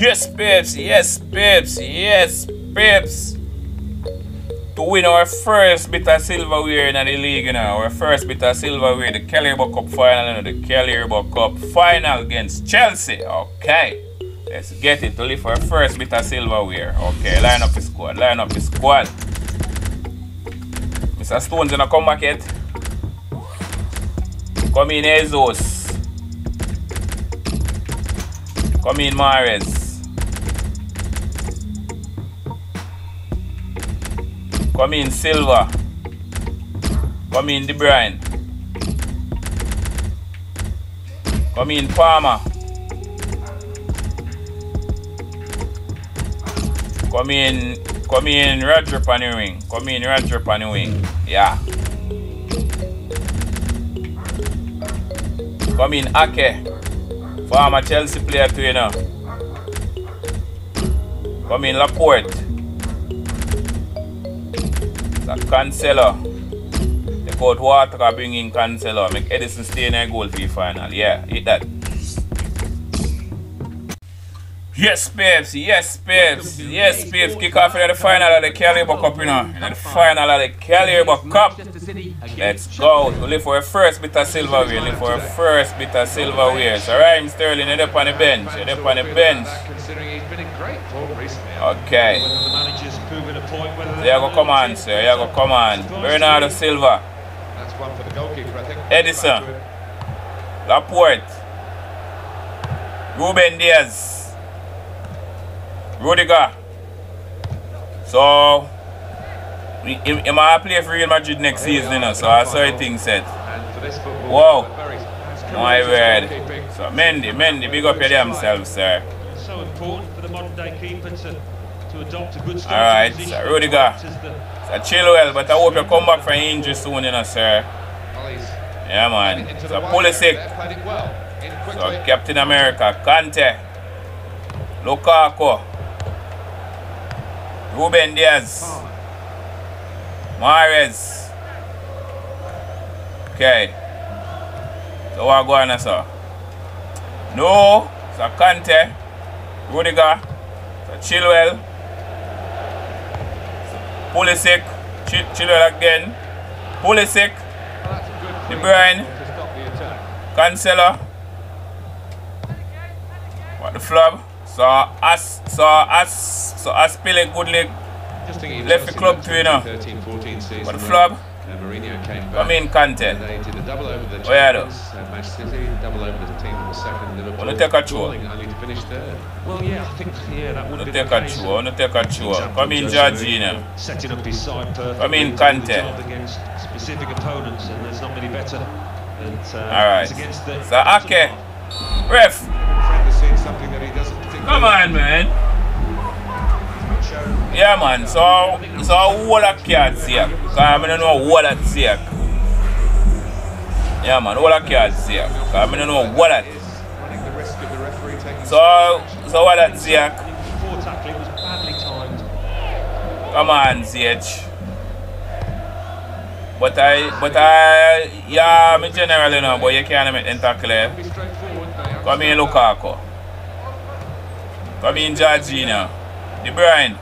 Yes, Pips. Yes, Pips. Yes, Pips. To win our first bit of silverware in the league, you know. Our first bit of silverware, the Carabao Cup final, you know, the Carabao Cup final against Chelsea. Okay. Let's get it to live our first bit of silverware. Okay, line up the squad. Line up the squad. Mr. Stones gonna come back yet. Come in Jesus. Come in Mahrez. Come in Silva. Come in De Bruyne. Come in Palmer. Come in, come in Roger on wing. Come in Roger on wing. Yeah. Come in Ake. Former Chelsea player too, you know. Come in Laporte. The Cancelo. Take out Walker, bring in Cancelo. Make Ederson stay in a goal for the final. Yeah, hit that. Yes, Pips. Yes, Pips. Yes, Pips. Kick off in the final of the Carabao Cup, you know. In the final of the Carabao Cup. Let's go. We live for a first bit of silverware. Live for a first bit of silverware. So, Raheem Sterling, you're up on the bench. You're up on the bench. Okay. There go come on, sir. There go come on. Bernardo Silva. That's one for the goalkeeper, I think. Ederson. Laporte. Ruben Dias. Rudiger. So, he, he, he might play for Real Madrid next season, you know, so I saw the thing said. And for this football, Whoa. very My word. So, Mendy, Mendy, big up your damn self, sir. So important for the modern day keeper to, to adopt a good All right, starting position. so Rudiger. As the- So, Chilwell, but I hope you come back from injury soon, you know, sir. Yeah, man. into So, the wide Pulisic. area there, played it well. In So. Captain America, Kante, Lukaku, Ruben Dias, Palmer. Mahrez. Okay. So what going on, sir? No. So Kante, Rudiger, so Chilwell, so Pulisic, Ch- Chilwell again, Pulisic, De Bruyne. Cancelo. What the flub? So as so as so as play good leg. Left the club to, you know. 13, 14 season What the flub? Mourinho came back. Come in Kante. They did a double over the Oh, champions, uh, Manchester City, double over the team that was second, Liverpool. Wanna take a tour? only to finish third. Well, yeah, I think yeah, that would No be take the a case. no take a. Example, Come in. Mourinho Setting up his side perfectly. Come in, Kante. Against specific opponents, and there's not many better. And, uh, All right. it's against the So Ake, ref, Fred has seen something that he doesn't particularly come on man. Yeah man, so so what a cards here. Cause I don't know what that's here. Yeah man, what a cards here. Cause I don't know what that. Is running the risk of the referee taking So So what a Ziyech. Come on, Ziyech. But I, but I, yeah, me generally know, e but you can't make them tackle eh? Come in Lukaku. Come in Jorginho. De Bruyne.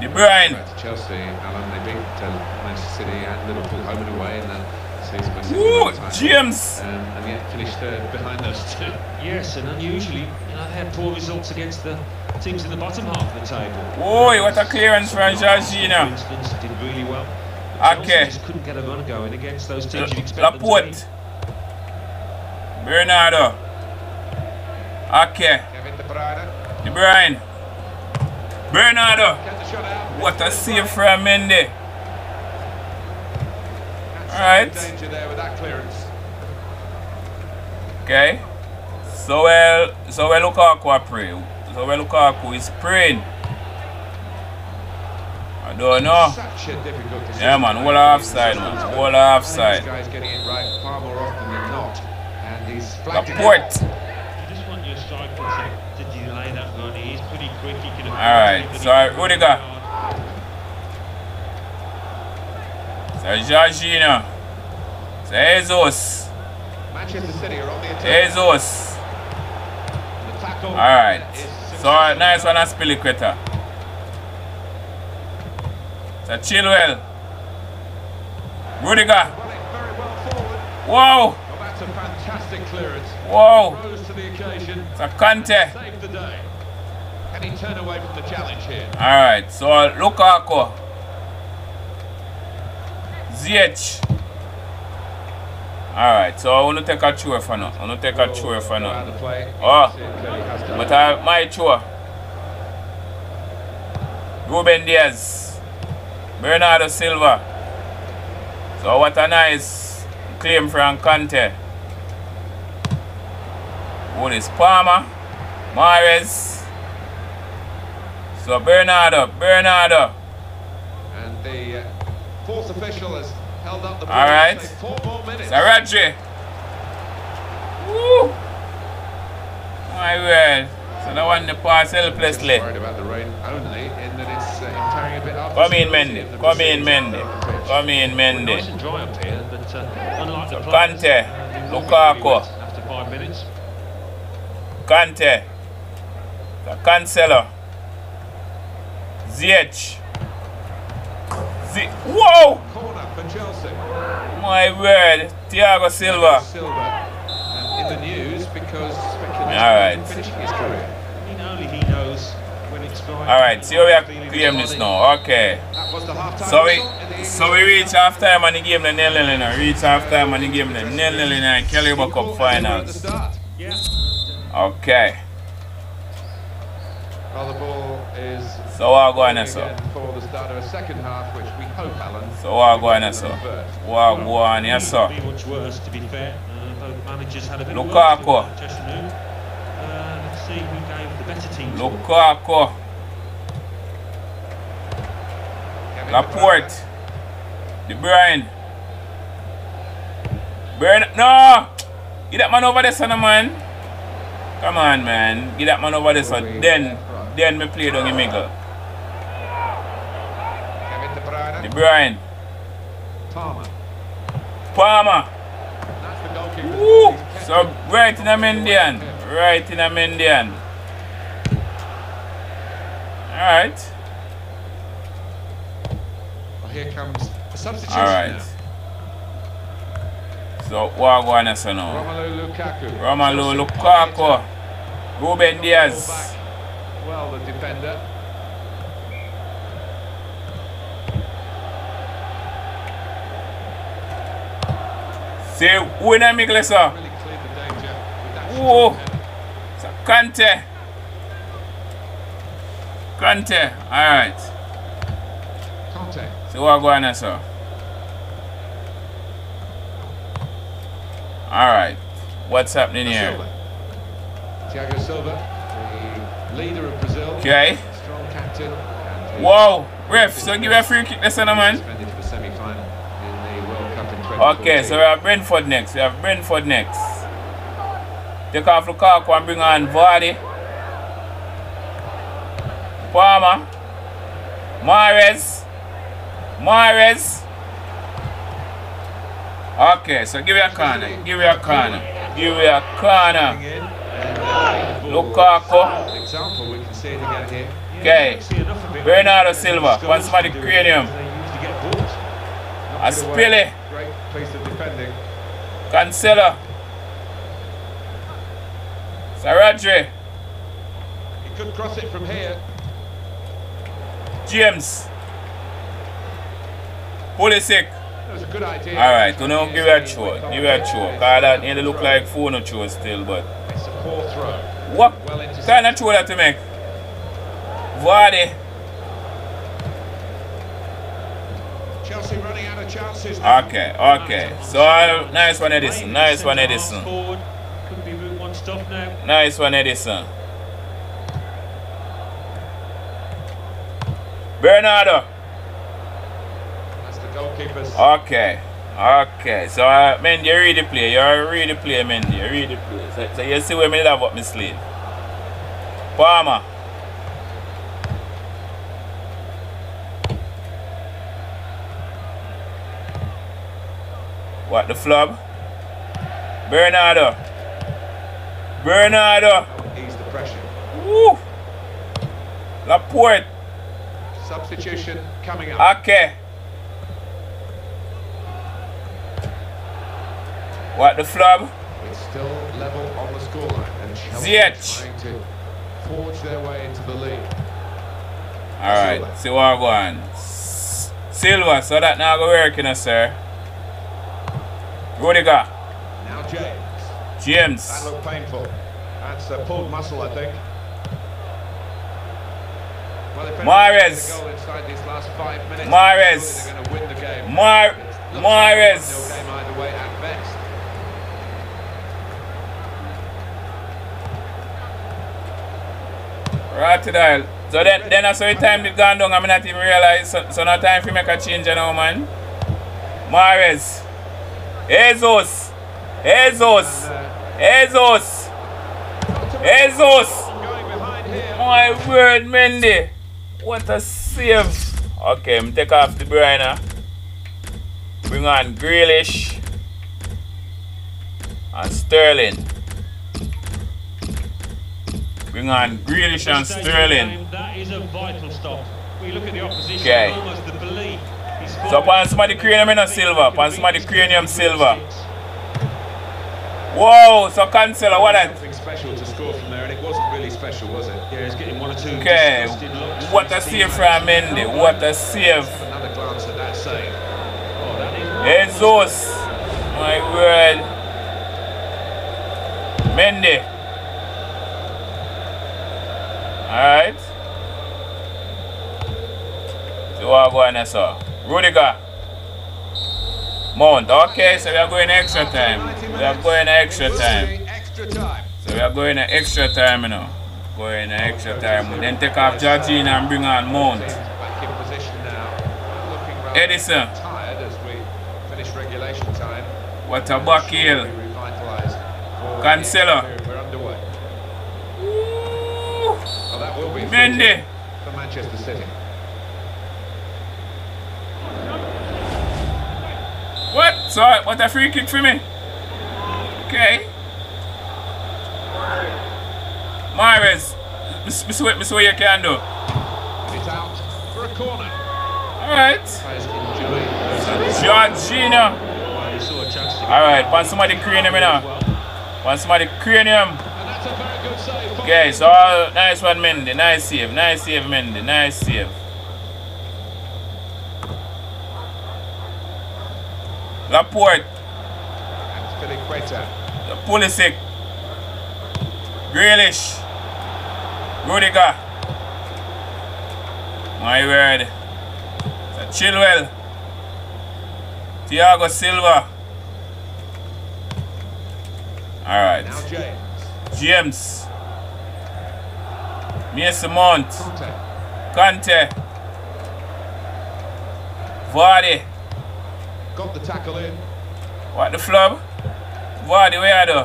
De Bruyne. Chelsea, Alan, they beat uh, Manchester City and Liverpool home and away in that season by six Ooh, goals title. James. Um, and yet finished third behind those two. Yes, and unusually, you know, they had poor results against the teams in the bottom half of the table. Oi, what a clearance from For Jorginho. instance, did really well. Okay. Just couldn't get a run going against those teams you'd expect Laporte. beat. Bernardo. Ake. Kevin De Bruyne De Bruyne. Bernardo. gets the shot out. What a save from Mendy. Alright. Danger there with that clearance. Okay. So well, so well Lukaku a pray. So well Lukaku is praying. I don't know. Such a difficult. Yeah man, all offside man, all offside. guy's getting it right far more often than not. And he's flagged it out. Laporte. You just want your striker to, to delay that run. He is pretty quick. He can Alright, so Rudiger. So Jorginho. Jesus. Manchester City are on the attack. Jesus. Alright. So uh, nice one Azpilicueta. So Chilwell. Rudiger. Running well forward. Whoa. That's a fantastic clearance. Whoa. Rose to the occasion. So Kante. Saved the day. Can he turn away from the challenge here? Alright, so Lukaku. Ziyech. Alright, so I want to take a chore for now. I want to take a oh, chore for now. Oh. See it clearly has done. But I, my chore. Ruben Dias. Bernardo Silva. So what a nice claim from Kante. Who is Palmer? Mahrez. So Bernardo, Bernardo. And the uh, fourth official has held up the ball. All right. Say Four more minutes. Sarachi. Woo! My word. So that one the pass helplessly. Worried about the rain only in that it's uh, tearing a bit up. Come in, Mendy. Come in, Mendy. Come in, Nice Mendy. and dry up here, but uh, unlike the So players, Kante, uh, they will Lukaku. be wet After five minutes. Kante. So Cancelo. Ziyech. Whoa! Corner for Chelsea. My word. Thiago Silva. Silva in the news because speculation All right. finishing his career. I mean, only he knows when it's dry. Alright, see how we are claim this now. Okay. That was the half-time So we whistle in the so we reach half time and the game the nil nil now. Reach half time and the game the nil nil in the Carabao Cup Equal as they were at the finals. Okay. Well, the ball is So what going on so? for the start of a second half, which we hope, Alan. So what going on so? reverse. What go on yes sir? Be much worse, to be fair. Uh, both managers had a bit Lukaku. of work to do this afternoon. Uh, let's see who gave the better team. Lukaku, Kevin De Laporte, De Bruyne, Burn no! Get that man over there, son of man. Come on, man. Get that man over there, son. Then, then me play down in middle. Kevin De Bruyne. De Bruyne, Palmer. Palmer. The. Woo! So right in a Mendian. Right in a Mendian. Alright. Well, here comes a substitution Alright. So what go on now? Romelu Lukaku. Romelu Lukaku. Ruben Dias. Well, the defender. See who in the middle so? Really cleared the danger with that Whoa. shot header. Kante. Kante. Alright. Conte. So what go on so? Alright. What's happening here? Thiago Silva, leader of Brazil. Okay. Strong captain. Whoa. Ref, so give a free kick this one, man. Suspended for the semi-final in the World Cup in 2014. Okay, so we have Brentford next. We have Brentford next. Take off Lukaku and bring on Vardy. Palmer. Mahrez. Mahrez. Okay, so give me a corner. Give me a corner. Give me a corner. Lukaku. Example, we can see it again here. Okay. See enough of it. Bernardo Silva. Once do it cranium. as They usually get balls. Knocked A it away. Spilly. Great piece of defending. Cancelo. Saradri. He could cross it from here. James. Pulisic. It a good idea. Alright, you know, give it a show. Give it a show. Cause that nearly look like phone or show still, but It's a poor throw. what kind of show that to make? Vardy. Chelsea running out of chances. Okay, okay. So nice one, Ederson. Nice one, Ederson. forward. Could be one stop now. Nice one, Ederson. Bernardo. That's the goalkeeper's. Okay. Okay. So uh, Mendy, you read the play. You read the play, Mendy. You read the play. So, so you see where me love up my sleeve. Palmer. What the flub? Bernardo. Bernardo. Ease the pressure. Woo. Laporte. Substitution coming up. Okay. What the flub? It's still level on the scoreline. And Chelsea Ziyech. trying to forge their way into the lead. Alright, Silva. see what I go on. S- Silva, so that now go work, you know, sir. Rudiger, Now James. James, That looked painful. That's a pulled muscle, I think. Well, if Mahrez. anyone's gonna go inside these last five minutes, Mahrez. surely They're going to win the game. Mar Looks like a Mahrez. 1-0 game either way at best. Right dial. So then, then I saw the time did gone down, I'm not even realize. So, so no time for make a change, you know, man. Mahrez. Jesus. Jesus. Jesus. Jesus. My word, Mendy. What a save. Okay, I'm take off De Bruyne. Bring on Grealish. And Sterling. Bring on Grealish and Stage of the Sterling. That is a vital stop. We look at the opposition, Okay. almost the belief. So upon somebody cranium in a silver, upon somebody cranium silver. Whoa, so Cancelo, what that? Something special to score from there, and it wasn't really special, was it? Yeah, he's getting one or two. Okay, disgusted looks from what a save from Mendy, what a save. Another glance at that save. Oh, that is Jesus, my word. Mendy. Alright. So what go on there, sir? Rudiger. Mount. Okay, so we are going extra time. We are going extra time. So we are going extra time, you know. Going extra time. We then take off Jorginho and bring on Mount. Ederson. What a back heel. Cancelo. period. We're underway. Oh, that will be a free Mendy. for Manchester City. What? Sorry, what a free kick for me? Okay. Mahrez. miss this what this what you can do. It's out for a corner. Alright. Players enjoying those Jorginho. Well, a chance to get Alright, want somebody cranium you know. well. Want somebody cranium. And that's a very good save. Okay, so uh, nice one Mendy. Nice save. Nice save Mendy. Nice save. Laporte. Pulisic. Grealish. Rudiger. My word. Chilwell. Thiago Silva. Alright. James. James. Mason Mount. Conte. Vardy. Got the tackle in. What the flub? Vardy, where you?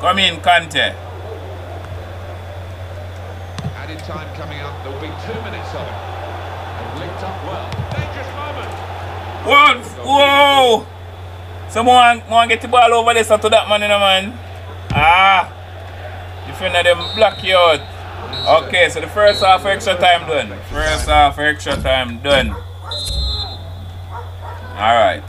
Come in, Kante. Added time coming up. There'll be two minutes of it. Linked up well. Dangerous moment. Whoa! Whoa! Someone want get the ball over there so to that man, you know, man. Ah! Defender them block you out. Okay, so the first half extra time done. First half extra time done. Alright.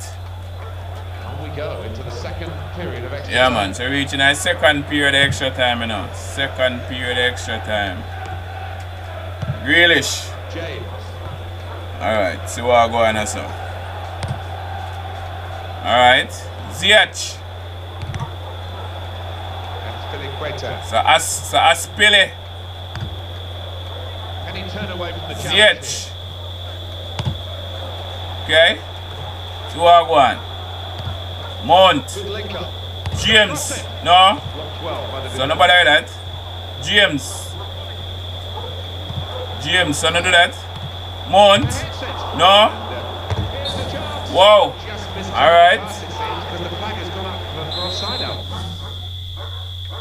On we go into the second period of extra Yeah, time. man. So reaching our second period extra time, you know. Second period extra time. Grealish. James. Alright, see what I go on so. Alright. Ziyech. And Filiqueta. So As so Aspili. Can he turn away from the challenge? Ziyech. Okay. See what I go on. Mount. Good link up. James. No. Blocked well by the So nobody like that. James. James, so no do that. Mount. No. Here's the chance. Wow. Just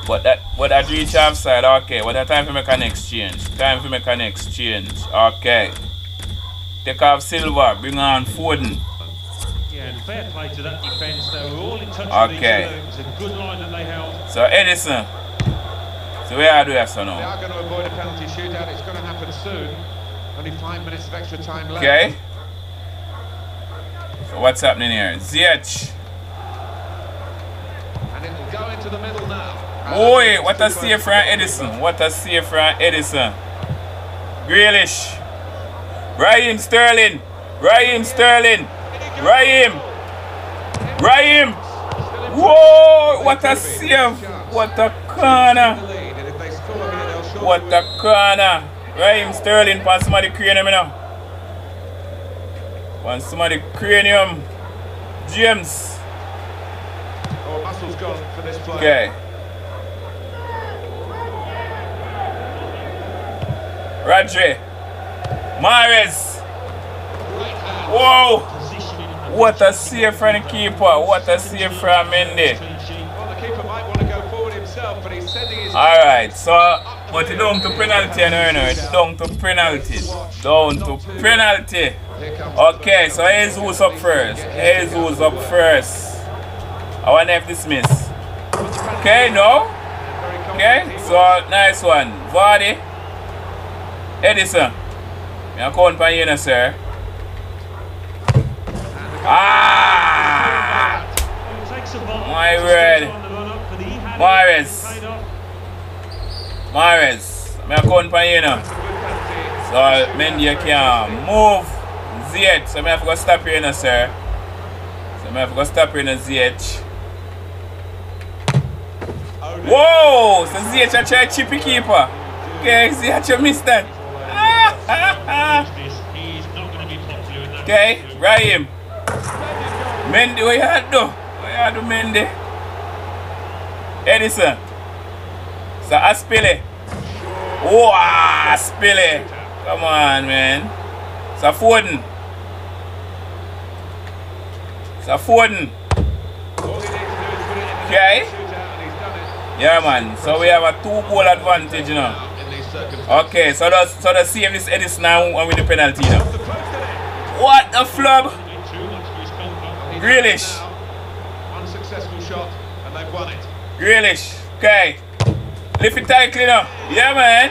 But that but that reach offside, okay. What that time for make an exchange? Time for make an exchange. Okay. Take off Silva, bring on Foden. Yeah, and fair play to that defence. They were all in touch with Okay. each other. It was a good line that they held. So Ederson. So where are we at so They now? are going to avoid a penalty shootout. It's going to happen soon. Only five minutes of extra time left. Okay. So what's happening here? Ziyech. And it'll go into the middle now. Boy, what a save from Ederson. What a save from Ederson. Grealish. Raheem Sterling. Raheem Sterling. Raheem. Raheem. Whoa, what a save. What a corner. The lead, and if they score here, they'll surely What a corner. Raheem Sterling pan somebody cranium now. Pan somebody cranium. James. Oh, muscle's gone for this player. Okay. Rodri. Mahrez. Whoa. What a save from the keeper. What a save from Mendy. The keeper might want to go forward himself, but he's sending his. Alright, so but it down to penalty and earner. It's down to penalty. Down to penalty. Okay, so Jesus up first. Jesus up first. I want to have this miss. Okay, no? Okay, so nice one. Vardy. Ederson. Me a count for you sir. Ah! My word. Off. Mahrez. Me a count for you now. So Mendy can move. Ziyech. So me have to stop here now, sir. So me have to stop here now, Ziyech. Whoa! So Ziyech a try chippy keeper. Okay, Ziyech you missed that. Okay. Raheem. Mendy, what you had do? What you had do, Mendy? Ederson. So Aspile. Oh, Aspile. Come on, man. So Foden. So Foden. To Okay. Yeah, man. So we have a two goal advantage, know. Okay, so that's so the save this Ederson now and with the penalty now. The. What a flub! Grealish. Unsuccessful shot, and they've won it. Grealish. Okay. Lift it tightly now. Yeah, man.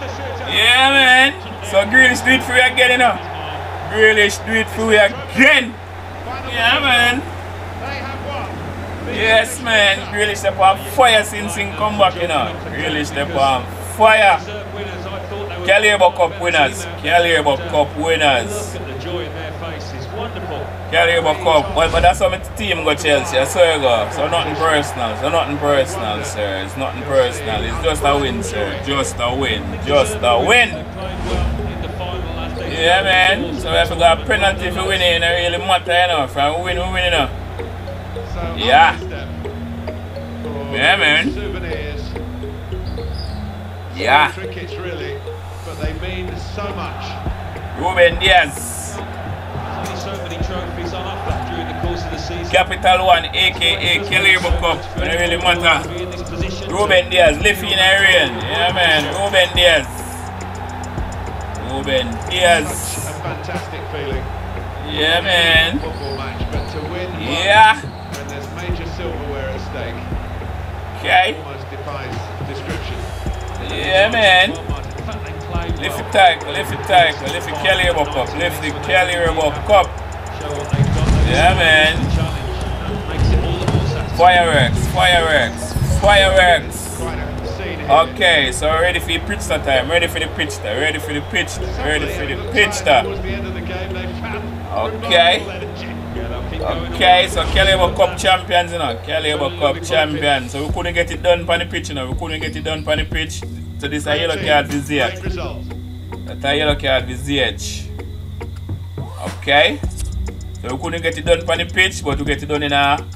The. Yeah, man. So Grealish do it for you again, you know. Grealish do it for you again. Yeah, man. The Yes, man. Grealish step on fire since he come back, you know. Grealish step on fire. Reserve winners, I thought they were- Carabao Cup winners. Uh, Carabao Cup winners. Look at the joy in their faces. Wonderful. Carabao Cup. But, but that's how my team go Chelsea. I swear you go. So nothing personal. So nothing personal, sir. It's nothing personal. It's just a win, sir. Just a win. Just a win. They played well in the final last day. Yeah, man. So we have to go a penalty for winning. It really matter, you know. From win, we win, you know. So, Yeah. step Yeah, man. Yeah. Trinkets, really, but they mean so much. Ruben Dias. So many trophies on offer during the course of the season. Capital One, aka Carabao Cup. When it really matter. To be in this position. Ruben Dias, lift in Arian. Yeah, man. Ruben Dias. Ruben Dias. A fantastic feeling. Yeah, man. Football match, but to win Yeah. when there's major silverware at stake Okay. Yeah, man. Lift it tight, lift it tight, lift the Kelly Carabao Cup, lift the what they've got. Yeah, man. Fireworks, fireworks, fireworks. Okay, so ready for the pitch that time, ready for the pitch there, ready for the pitch, ready for the pitch Okay. Okay, so Carabao Cup champions, you know, Carabao Cup champions. So we couldn't get it done on the pitch, you know, we couldn't get it done on the pitch. So this is a yellow card Great Ziyech. That's a yellow card for Ziyech. Okay. So we couldn't get it done on the pitch, but we get it done in a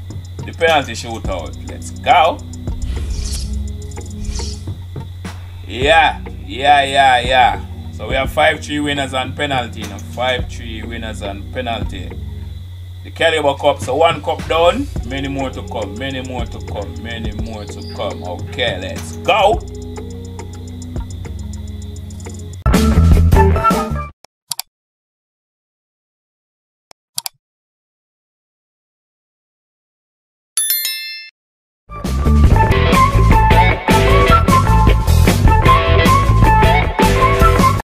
the penalty shootout. Let's go. Yeah, yeah, yeah, yeah. So we have 5-3 winners on penalty. You know, 5-3 winners on penalty. The Carabao Cup, so one cup down, many more to come, many more to come, many more to come. Okay, let's go.